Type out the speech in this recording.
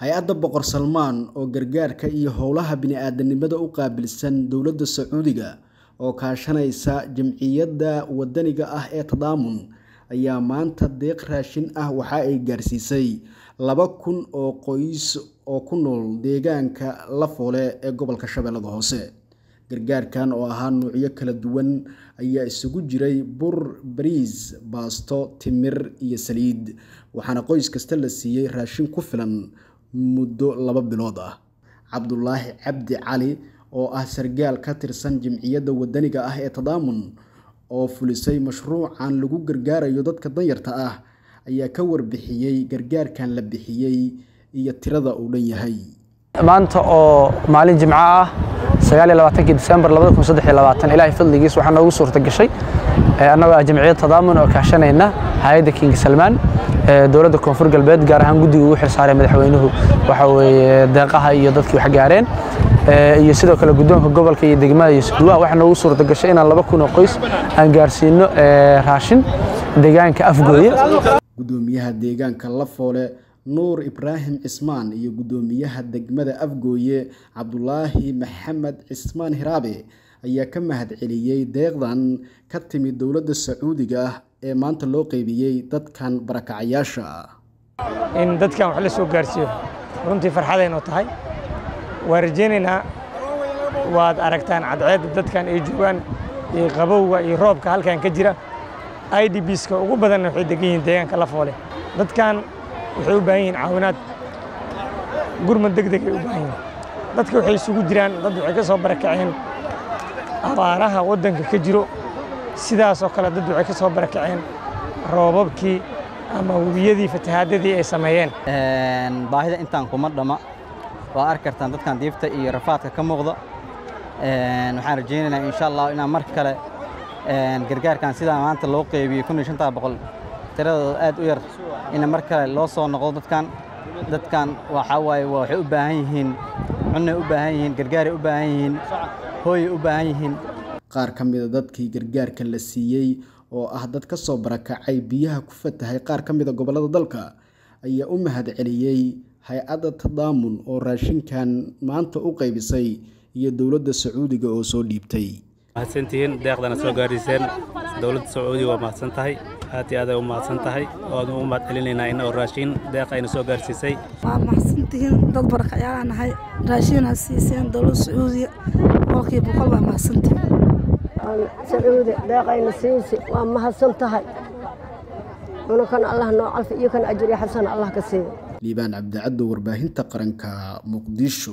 hay'adda boqor salmaan oo gargaarka iyo howlaha bini-aadanimada u qaabilsan dowladda sacuudiga oo kaashanaysa jamciyadda wadaniga ah ee tadaamun ayaa maanta deeq raashin ah waxa ay gaarsiisay laba kun oo qoys oo ku nool deegaanka lafoole ee gobolka shabeellada hoose. Gargaarkan oo ahaa nuucyo kala duwan ayaa isugu jiray bur bariis baasto timir iyo saliid waxaana qoys kasta la siiyey raashin ku filan muddo laba bilood ah. Cabdulaahi cabdi cali oo ah sargaal ka tirsan jamciyadda wadaniga ah ee tadaamun oo fulisay mashruucan lagu gargaarayo dadka danyarta ah ayaa ka warbixiyey gargaarkan la bixiyey iyo tirada uu dhan yahay. Maanta oo maalin jimco ah sagaaliyolabaatanki disembar labada kun saddex iyo labaatan ilaahay fadligiis waxaa noogu suurta gashay annagoo ah jamciyad tadaamun oo kaashanayna hay'adda king salmaan dowladda koonfur galbeed gaar ahaan guddiga ugu xilsaaray madaxweynuhu waxa weeye deeqaha iyo dadkii wax gaareen iyo sidoo kale guddoonka gobolka iyo degmada iyo suduwaha waxaa noogu suurta gashay inaan laba kun oo qoys aan gaarsiino raashin deegaanka afgooye guddoomiyaha deegaanka lafoole nuur ibraahim cismaan iyo guddoomiyaha degmada afgooye cabdulaahi maxamed cismaan hiraabe ayaa ka mahad celiyey deeqdan ka timid dowladda sacuudiga ah ee maanta loo qeybiyey dadkan barakacayaasha in dadkan wax la soo gaarsiiyo. Runtii farxadaynoo tahay. Waan rajaynaynaa waad aragtaan cadceedda dadkan ay joogaan iyo qabowga iyo roobka halkan ka jira. I d bska ugu badanna waxay degan yihiin deegaanka lafoole dadkan waxay u baahan yihiin caawinaad gurmad deg deg ay u baahan yihiin. Dadka waxay isugu jiraan dad waxay ka soo barakaceen abaaraha waddanka ka jiro sidaasoo kale dad waxay ka soo barakaceen roobabkii ama webiyadii fatahaadadii ay sameeyeen. Baahida intaan kuma dhama. Waa arki kartaan dadkan diifta iyo rafaadka ka muuqda waxaan rajaynaynaa insha allah inaan mar kale gargaarkan sidaa maanta loo qeybiyey kun iyo shantaa boqol. Tiradooda aad u yar in mar kale loo soo noqdo dadkan. Dadkan waxaa waaye waxay u baahan yihiin cunay u baahan yihiin gargaaray u baahan yihiin hooyay u baahan yihiin qaar ka mida dadkii gargaarka la siiyey oo ah dad ka soo barakacay biyaha ku fatahay qaar ka mida gobollada dalka ayaa u mahad celiyey hay'adda tadaamun oo raashinkan maanta u qaybisay iyo dowladda sacuudiga oo soo dhiibtay. Mahadsantihiin deeqdana soo gaarsiiseen dowladda sacuudiga waa mahadsan tahay aad iyo aad ay u mahadsan tahay waanu ugu mahad celinaynaa in oo raashin deeq ayna soo gaarsiisay waa mahadsantihiin dad barakacyaala nahay raashinaa siiseen dowladda sacuudiga boqolkiiba boqol waa mahadsantihiin sacuudi deeqayna siisi waa mahadsan tahay. Cunukan allah noo calfi iyo kan ajriya xasan allah ka siiyo liibaan cabdicaddo warbaahinta qaranka muqdisho